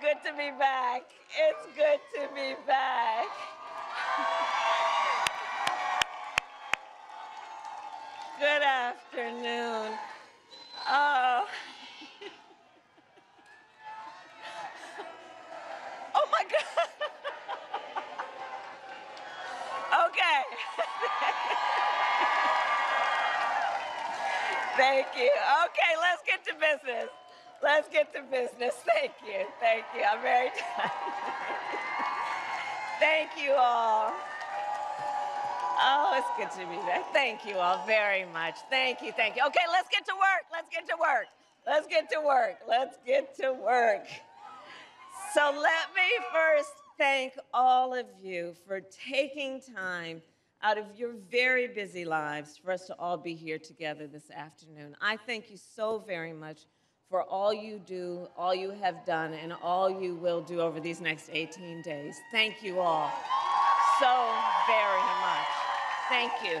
good to be back. It's good to be back. Good afternoon. Oh. oh my God. okay. Thank you. Okay, let's get to business. Let's get to business. Thank you. Thank you. I'm very tired. Thank you all. Oh, it's good to be back. Thank you all very much. Thank you. Thank you. Okay, let's get to work. Let's get to work. Let's get to work. Let's get to work. So let me first thank all of you for taking time out of your very busy lives for us to all be here together this afternoon. I thank you so very much for all you do, all you have done, and all you will do over these next 18 days. Thank you all so very much. Thank you.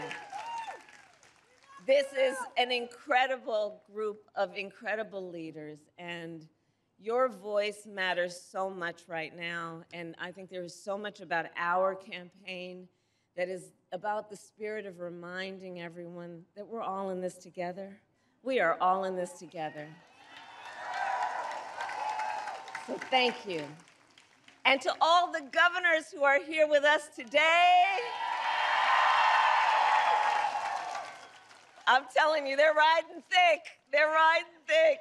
This is an incredible group of incredible leaders, and your voice matters so much right now. And I think there is so much about our campaign that is about the spirit of reminding everyone that we're all in this together. We are all in this together. So thank you. And to all the governors who are here with us today, I'm telling you, they're riding thick. They're riding thick.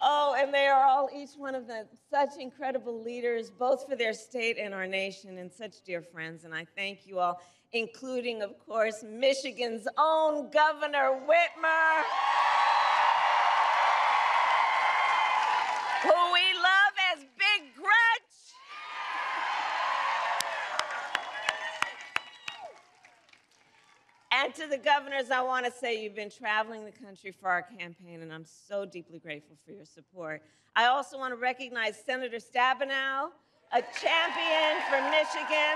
Oh, and they are all, each one of them, such incredible leaders, both for their state and our nation, and such dear friends. And I thank you all, including, of course, Michigan's own Governor Whitmer. who we love as Big Gretch. And to the governors, I want to say you've been traveling the country for our campaign, and I'm so deeply grateful for your support. I also want to recognize Senator Stabenow, a champion for Michigan,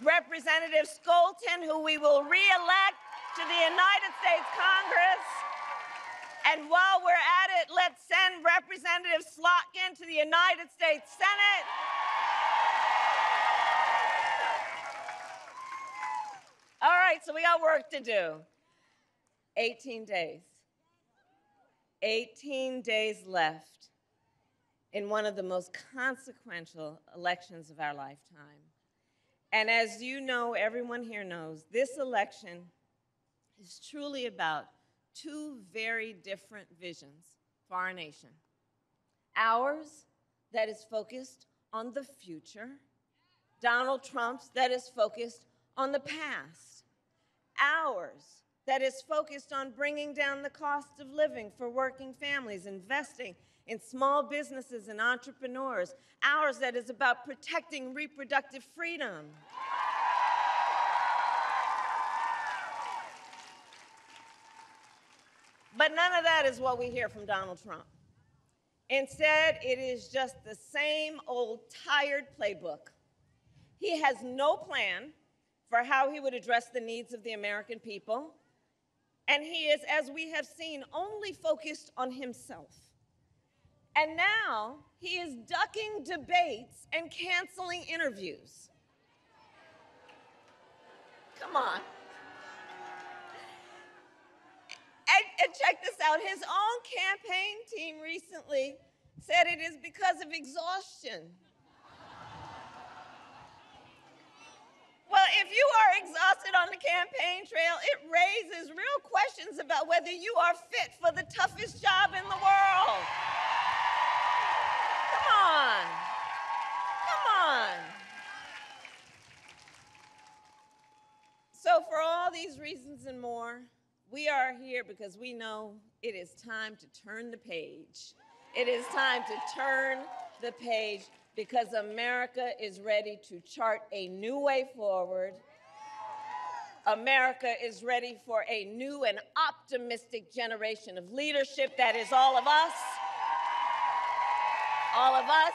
Representative Scholten, who we will re-elect to the United States Congress, and while we're at it, let's send Representative Slotkin to the United States Senate. All right, so we got work to do. 18 days. 18 days left in one of the most consequential elections of our lifetime. And as you know, everyone here knows, this election is truly about two very different visions for our nation. Ours, that is focused on the future, Donald Trump's, that is focused on the past. Ours, that is focused on bringing down the cost of living for working families, investing in small businesses and entrepreneurs. Ours, that is about protecting reproductive freedom. But none of that is what we hear from Donald Trump. Instead, it is just the same old tired playbook. He has no plan for how he would address the needs of the American people. And he is, as we have seen, only focused on himself. And now he is ducking debates and canceling interviews. Come on. And, and check this out his own campaign team recently said it is because of exhaustion. Well, if you are exhausted on the campaign trail, it raises real questions about whether you are fit for the toughest job in the world. Come on. Come on. So, for all these reasons and more, we are here because we know it is time to turn the page. It is time to turn the page because America is ready to chart a new way forward. America is ready for a new and optimistic generation of leadership that is all of us. All of us.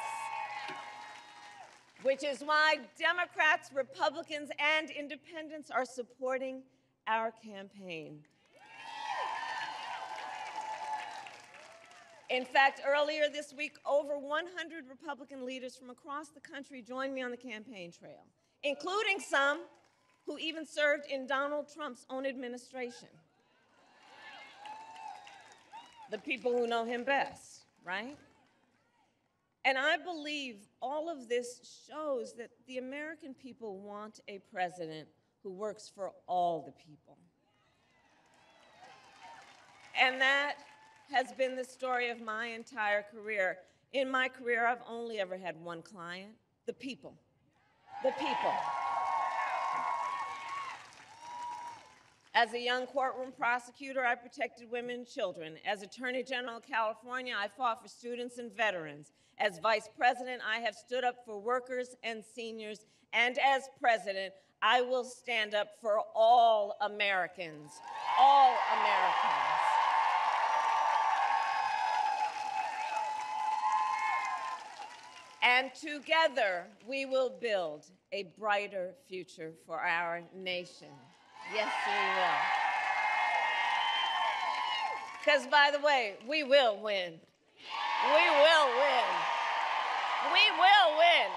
Which is why Democrats, Republicans, and independents are supporting our campaign. In fact, earlier this week, over 100 Republican leaders from across the country joined me on the campaign trail, including some who even served in Donald Trump's own administration. The people who know him best, right? And I believe all of this shows that the American people want a president who works for all the people. And that has been the story of my entire career. In my career, I've only ever had one client the people. The people. As a young courtroom prosecutor, I protected women and children. As Attorney General of California, I fought for students and veterans. As Vice President, I have stood up for workers and seniors. And as President, I will stand up for all Americans. All Americans. And together, we will build a brighter future for our nation. Yes, we will. Because, by the way, we will win. We will win. We will win.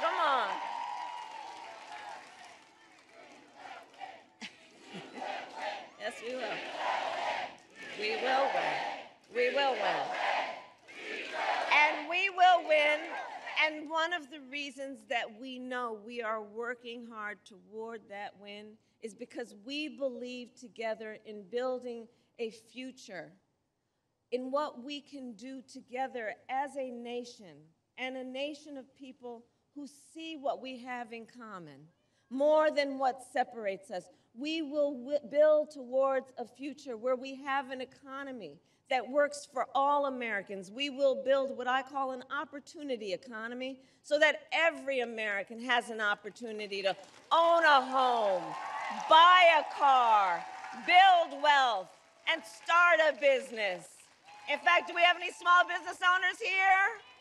Come on. yes, we will. We will win. We will win. Win. And one of the reasons that we know we are working hard toward that win is because we believe together in building a future, in what we can do together as a nation and a nation of people who see what we have in common more than what separates us. We will build towards a future where we have an economy that works for all Americans. We will build what I call an opportunity economy so that every American has an opportunity to own a home, buy a car, build wealth, and start a business. In fact, do we have any small business owners here?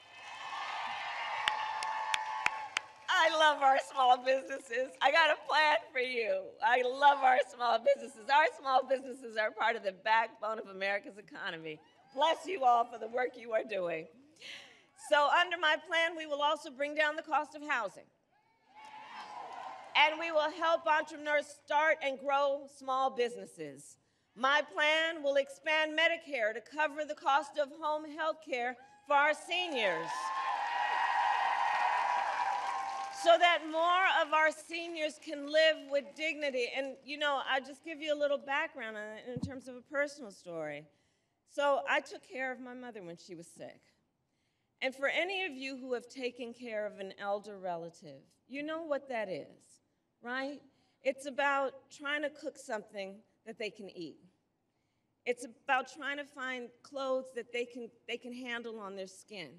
I love our small businesses. I got a plan for you. I love our small businesses. Our small businesses are part of the backbone of America's economy. Bless you all for the work you are doing. So, under my plan, we will also bring down the cost of housing. And we will help entrepreneurs start and grow small businesses. My plan will expand Medicare to cover the cost of home health care for our seniors so that more of our seniors can live with dignity. And, you know, I'll just give you a little background in terms of a personal story. So, I took care of my mother when she was sick. And for any of you who have taken care of an elder relative, you know what that is, right? It's about trying to cook something that they can eat. It's about trying to find clothes that they can, they can handle on their skin.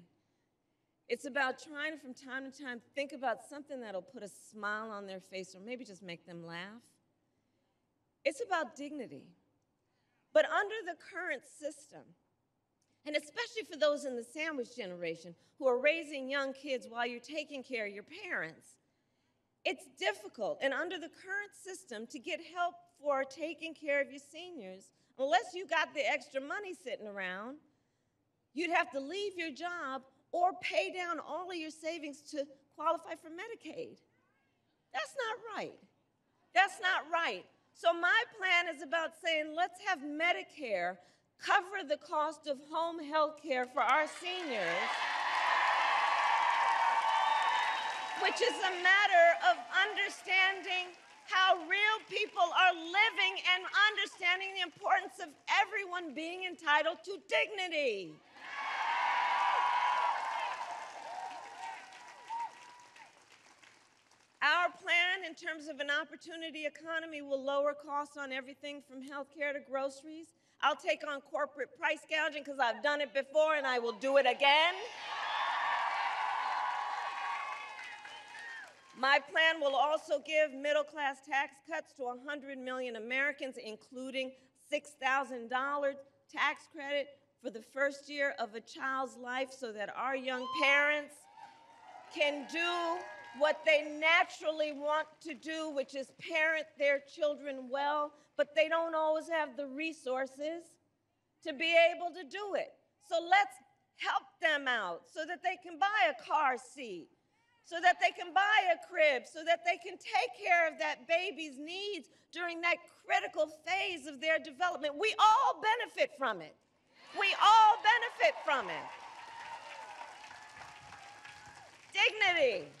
It's about trying from time to time, think about something that'll put a smile on their face or maybe just make them laugh. It's about dignity. But under the current system, and especially for those in the sandwich generation who are raising young kids while you're taking care of your parents, it's difficult. And under the current system, to get help for taking care of your seniors, unless you got the extra money sitting around, you'd have to leave your job or pay down all of your savings to qualify for Medicaid. That's not right. That's not right. So, my plan is about saying let's have Medicare cover the cost of home health care for our seniors, which is a matter of understanding how real people are living and understanding the importance of everyone being entitled to dignity. Our plan in terms of an opportunity economy will lower costs on everything from healthcare to groceries. I'll take on corporate price gouging because I've done it before and I will do it again. My plan will also give middle class tax cuts to 100 million Americans, including $6,000 tax credit for the first year of a child's life so that our young parents can do what they naturally want to do, which is parent their children well, but they don't always have the resources to be able to do it. So let's help them out so that they can buy a car seat, so that they can buy a crib, so that they can take care of that baby's needs during that critical phase of their development. We all benefit from it. We all benefit from it. Dignity.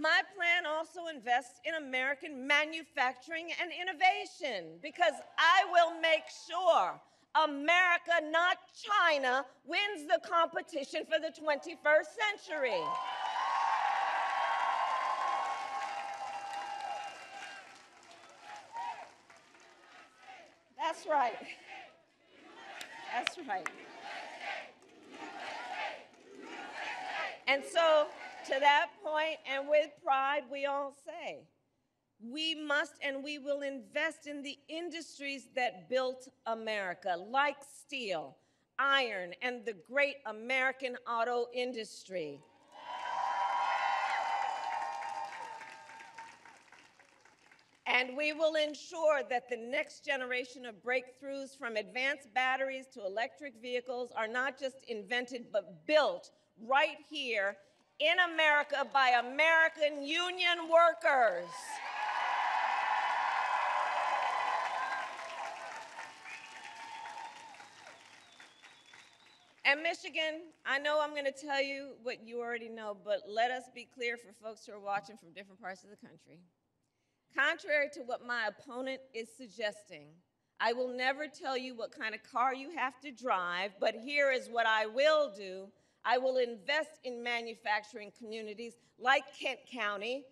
My plan also invests in American manufacturing and innovation because I will make sure America, not China, wins the competition for the 21st century. That's right. That's right. And so, to that point, and with pride, we all say, we must and we will invest in the industries that built America, like steel, iron, and the great American auto industry. And we will ensure that the next generation of breakthroughs from advanced batteries to electric vehicles are not just invented but built right here in America by American union workers. And Michigan, I know I'm going to tell you what you already know, but let us be clear for folks who are watching from different parts of the country. Contrary to what my opponent is suggesting, I will never tell you what kind of car you have to drive, but here is what I will do. I will invest in manufacturing communities like Kent County.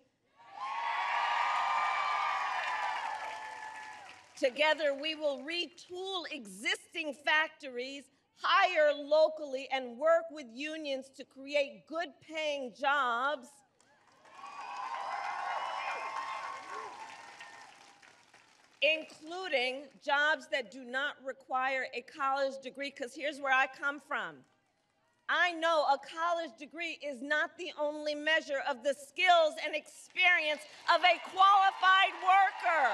Together, we will retool existing factories, hire locally, and work with unions to create good paying jobs including jobs that do not require a college degree, because here's where I come from. I know a college degree is not the only measure of the skills and experience of a qualified worker.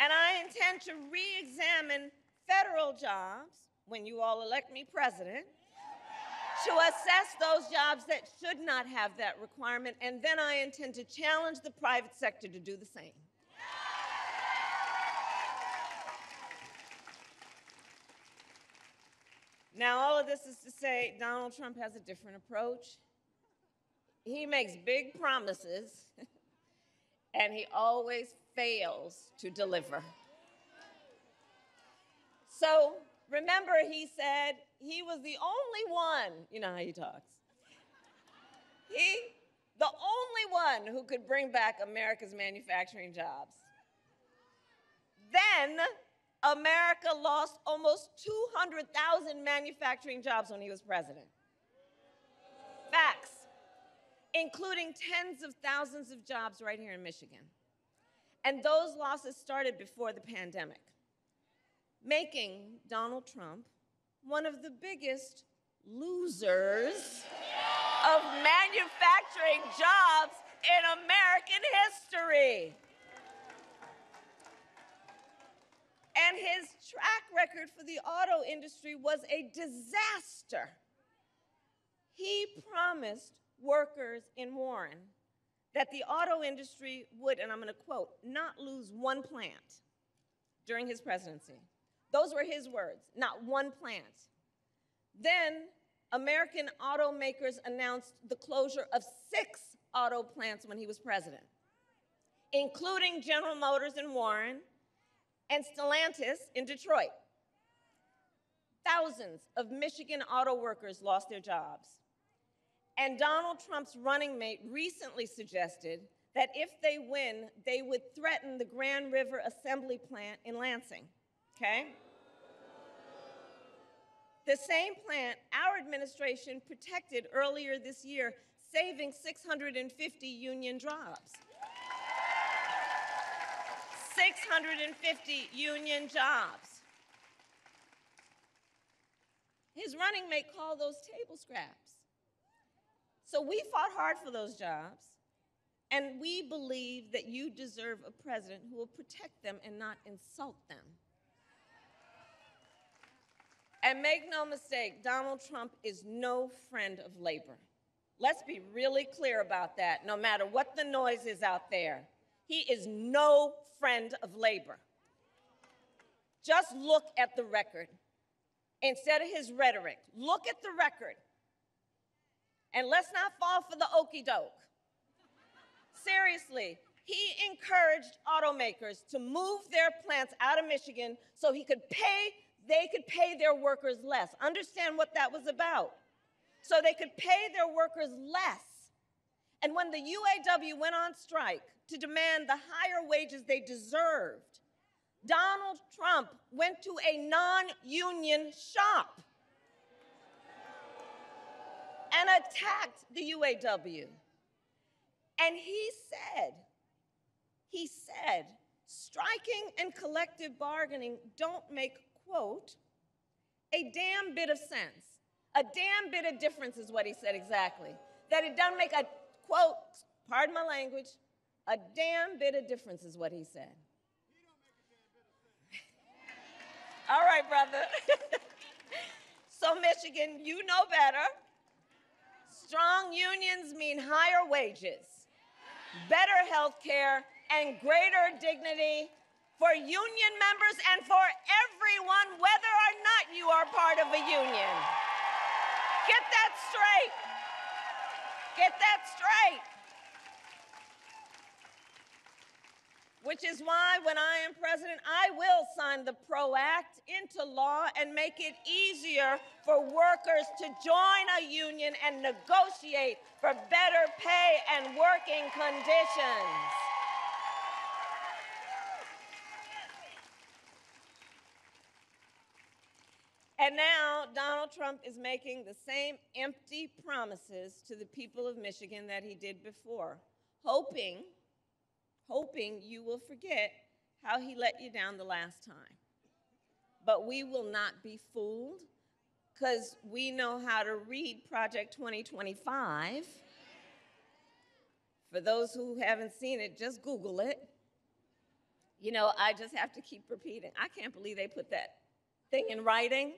And I intend to re examine federal jobs when you all elect me president to assess those jobs that should not have that requirement, and then I intend to challenge the private sector to do the same. Now, all of this is to say Donald Trump has a different approach. He makes big promises, and he always fails to deliver. So, remember, he said he was the only one, you know how he talks. He, the only one who could bring back America's manufacturing jobs. Then America lost almost 200,000 manufacturing jobs when he was president. Facts, including tens of thousands of jobs right here in Michigan. And those losses started before the pandemic, making Donald Trump one of the biggest losers of manufacturing jobs in American history. And his track record for the auto industry was a disaster. He promised workers in Warren that the auto industry would, and I'm going to quote, not lose one plant during his presidency. Those were his words, not one plant. Then American automakers announced the closure of six auto plants when he was president, including General Motors in Warren and Stellantis in Detroit. Thousands of Michigan auto workers lost their jobs. And Donald Trump's running mate recently suggested that if they win, they would threaten the Grand River Assembly Plant in Lansing okay? The same plant our administration protected earlier this year, saving 650 union jobs. 650 union jobs. His running mate called those table scraps. So we fought hard for those jobs. And we believe that you deserve a president who will protect them and not insult them. And make no mistake, Donald Trump is no friend of labor. Let's be really clear about that, no matter what the noise is out there. He is no friend of labor. Just look at the record. Instead of his rhetoric, look at the record. And let's not fall for the okey doke. Seriously, he encouraged automakers to move their plants out of Michigan so he could pay, they could pay their workers less. Understand what that was about. So they could pay their workers less. And when the UAW went on strike to demand the higher wages they deserved, Donald Trump went to a non union shop and attacked the UAW. And he said, he said, striking and collective bargaining don't make, quote, a damn bit of sense. A damn bit of difference is what he said exactly. That it doesn't make a, quote, pardon my language, a damn bit of difference is what he said. All right, brother. so, Michigan, you know better. Strong unions mean higher wages, better health care, and greater dignity for union members and for everyone, whether or not you are part of a union. Get that straight. Get that straight. Which is why, when I am president, I will sign the PRO Act into law and make it easier for workers to join a union and negotiate for better pay and working conditions. And now Donald Trump is making the same empty promises to the people of Michigan that he did before, hoping hoping you will forget how he let you down the last time. But we will not be fooled because we know how to read Project 2025. For those who haven't seen it, just Google it. You know, I just have to keep repeating. I can't believe they put that thing in writing.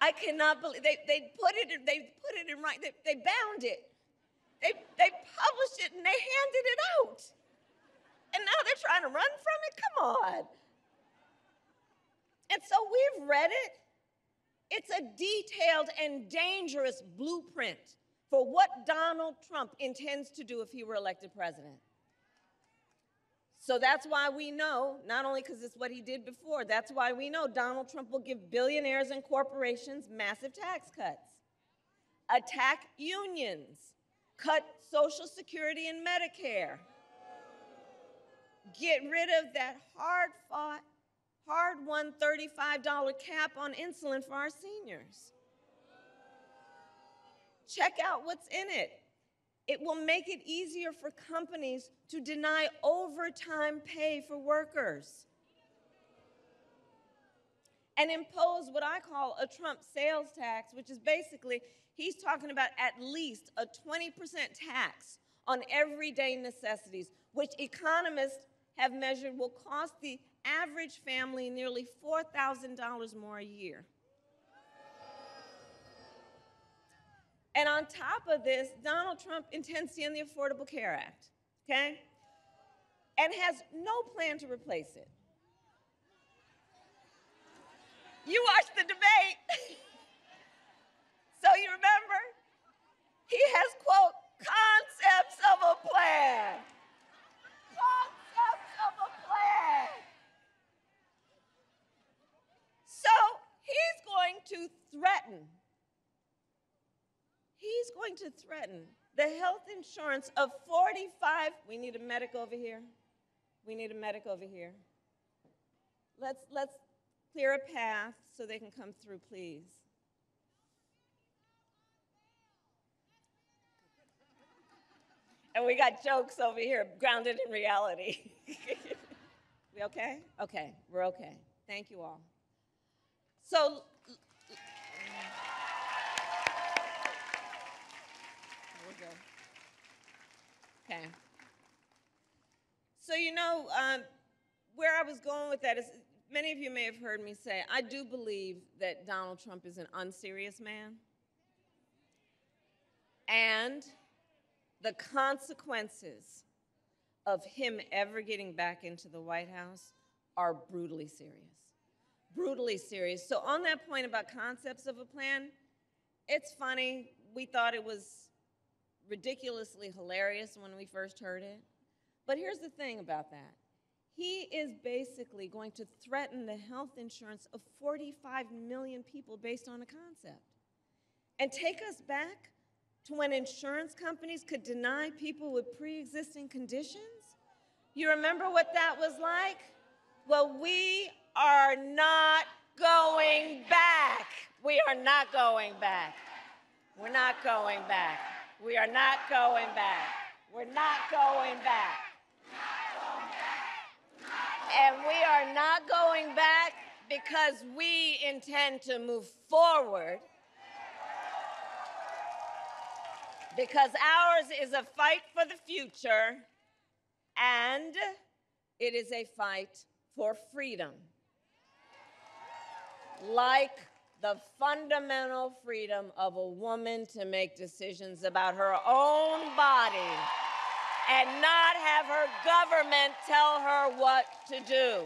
I cannot believe they, they put it in, they put it in writing. They, they bound it. They, they published it and they handed it out and now they're trying to run from it? Come on. And so we've read it. It's a detailed and dangerous blueprint for what Donald Trump intends to do if he were elected president. So that's why we know, not only because it's what he did before, that's why we know Donald Trump will give billionaires and corporations massive tax cuts, attack unions, cut Social Security and Medicare get rid of that hard fought, hard won $35 cap on insulin for our seniors. Check out what's in it. It will make it easier for companies to deny overtime pay for workers and impose what I call a Trump sales tax, which is basically he's talking about at least a 20% tax on everyday necessities, which economists have measured will cost the average family nearly $4,000 more a year. And on top of this, Donald Trump intends to end the Affordable Care Act, okay? And has no plan to replace it. You watched the debate. so you remember? He has, quote, concepts of a plan. To threaten, he's going to threaten the health insurance of 45, we need a medic over here. We need a medic over here. Let's, let's clear a path so they can come through, please. And we got jokes over here, grounded in reality. we okay? Okay, we're okay. Thank you all. So Okay. So, you know, um, where I was going with that is many of you may have heard me say, I do believe that Donald Trump is an unserious man. And the consequences of him ever getting back into the White House are brutally serious. Brutally serious. So, on that point about concepts of a plan, it's funny. We thought it was ridiculously hilarious when we first heard it. But here's the thing about that he is basically going to threaten the health insurance of 45 million people based on a concept and take us back to when insurance companies could deny people with pre existing conditions? You remember what that was like? Well, we are not going back. We are not going back. We're not going back. We are not going back. We're not going back. And we are not going back because we intend to move forward. Because ours is a fight for the future and it is a fight for freedom. Like the fundamental freedom of a woman to make decisions about her own body and not have her government tell her what to do.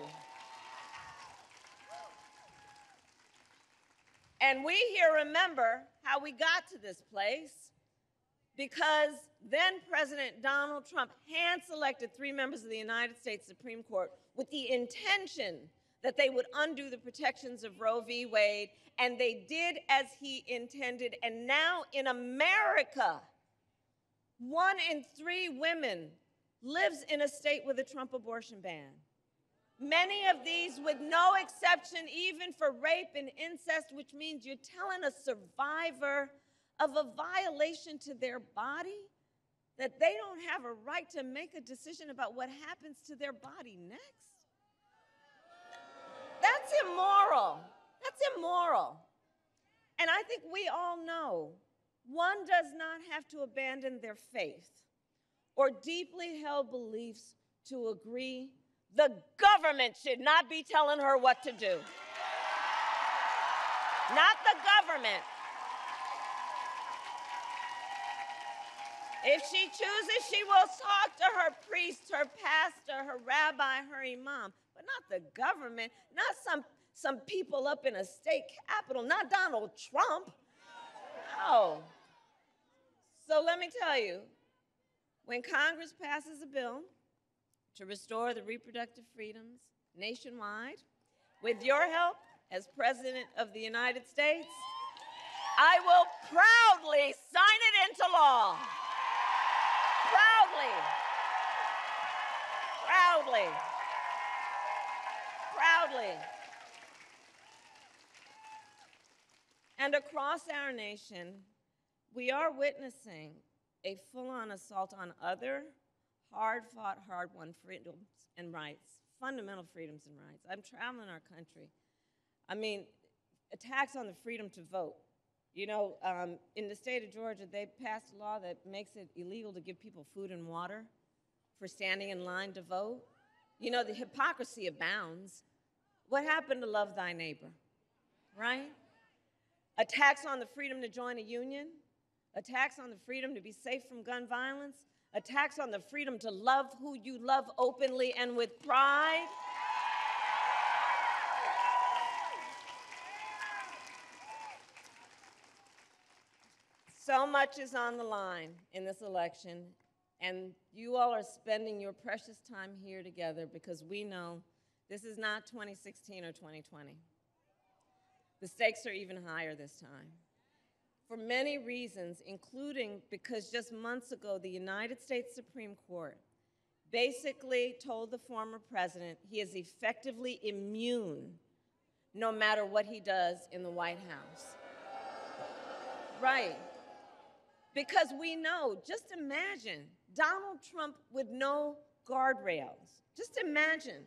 And we here remember how we got to this place because then President Donald Trump hand selected three members of the United States Supreme Court with the intention that they would undo the protections of Roe v. Wade, and they did as he intended. And now in America, one in three women lives in a state with a Trump abortion ban. Many of these with no exception, even for rape and incest, which means you're telling a survivor of a violation to their body that they don't have a right to make a decision about what happens to their body next. That's immoral. That's immoral. And I think we all know one does not have to abandon their faith or deeply held beliefs to agree. The government should not be telling her what to do. Not the government. If she chooses, she will talk to her priest, her pastor, her rabbi, her imam, but not the government, not some, some people up in a state capitol, not Donald Trump. No. So let me tell you when Congress passes a bill to restore the reproductive freedoms nationwide, with your help as President of the United States, I will proudly sign it into law. Proudly. Proudly. Proudly. And across our nation, we are witnessing a full on assault on other hard fought, hard won freedoms and rights, fundamental freedoms and rights. I'm traveling our country. I mean, attacks on the freedom to vote. You know, um, in the state of Georgia, they passed a law that makes it illegal to give people food and water for standing in line to vote. You know, the hypocrisy abounds. What happened to love thy neighbor? Right? Attacks on the freedom to join a union, attacks on the freedom to be safe from gun violence, attacks on the freedom to love who you love openly and with pride. So much is on the line in this election, and you all are spending your precious time here together because we know this is not 2016 or 2020. The stakes are even higher this time. For many reasons, including because just months ago, the United States Supreme Court basically told the former president he is effectively immune no matter what he does in the White House. Right. Because we know, just imagine Donald Trump with no guardrails. Just imagine.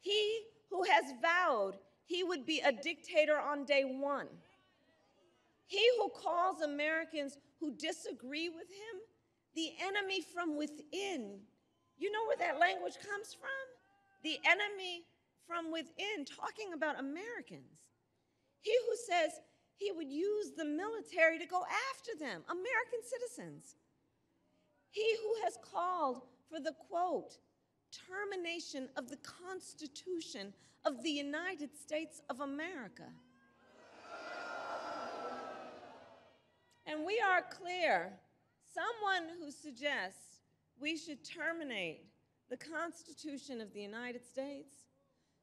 He who has vowed he would be a dictator on day one. He who calls Americans who disagree with him the enemy from within. You know where that language comes from? The enemy from within, talking about Americans. He who says he would use the military to go after them, American citizens. He who has called for the quote, termination of the Constitution of the United States of America. And we are clear someone who suggests we should terminate the Constitution of the United States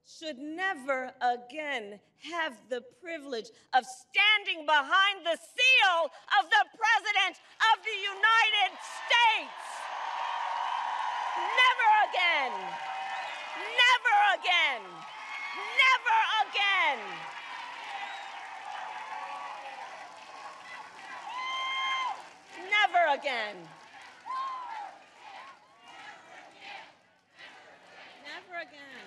should never again have the privilege of standing behind the seal of the President of the United States. Never again. Never again. Never again. Never again. Never again.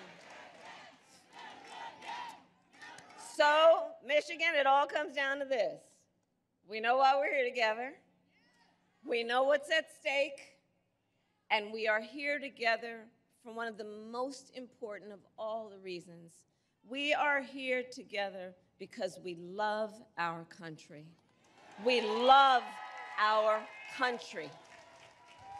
So, Michigan, it all comes down to this. We know why we're here together. We know what's at stake. And we are here together for one of the most important of all the reasons. We are here together because we love our country. We love our country.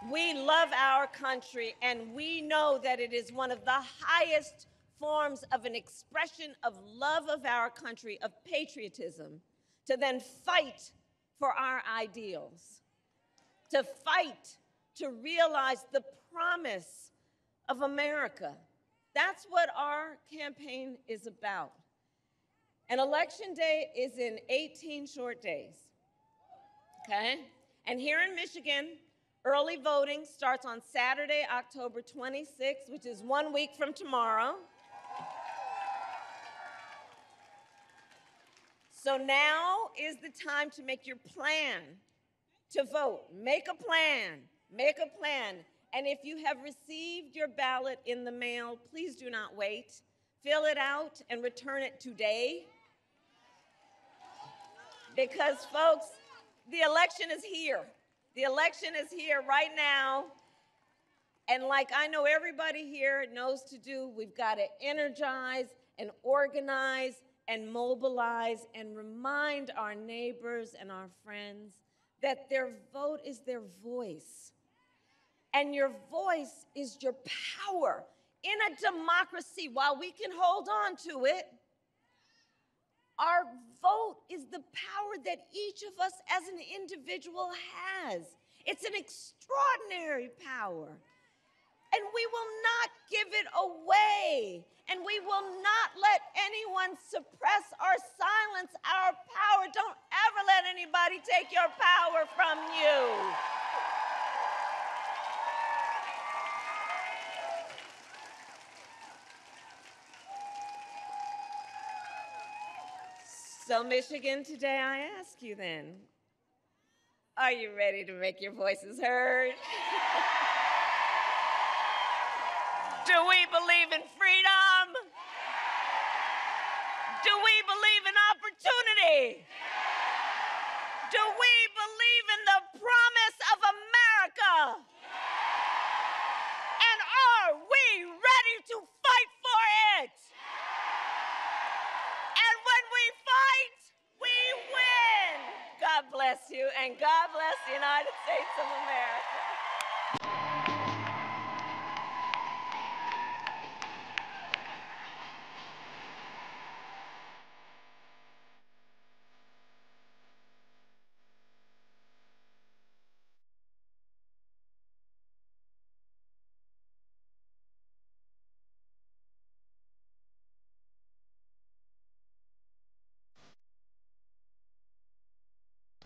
We love our country, and we know that it is one of the highest forms of an expression of love of our country, of patriotism, to then fight for our ideals, to fight to realize the promise of America. That's what our campaign is about. And election day is in 18 short days. Okay? And here in Michigan, early voting starts on Saturday, October 26th, which is one week from tomorrow. So now is the time to make your plan to vote. Make a plan. Make a plan. And if you have received your ballot in the mail, please do not wait. Fill it out and return it today. Because, folks, the election is here. The election is here right now. And like I know everybody here knows to do, we've got to energize and organize and mobilize and remind our neighbors and our friends that their vote is their voice. And your voice is your power. In a democracy, while we can hold on to it, our vote is the power that each of us as an individual has. It's an extraordinary power. And we will not give it away. And we will not let anyone suppress or silence our power. Don't ever let anybody take your power from you. So, Michigan, today I ask you then are you ready to make your voices heard? Do we believe in freedom? Do we believe in opportunity? Do we believe in the promise of America? And are we ready to fight for it? And when we fight, we win. God bless you, and God bless the United States of America.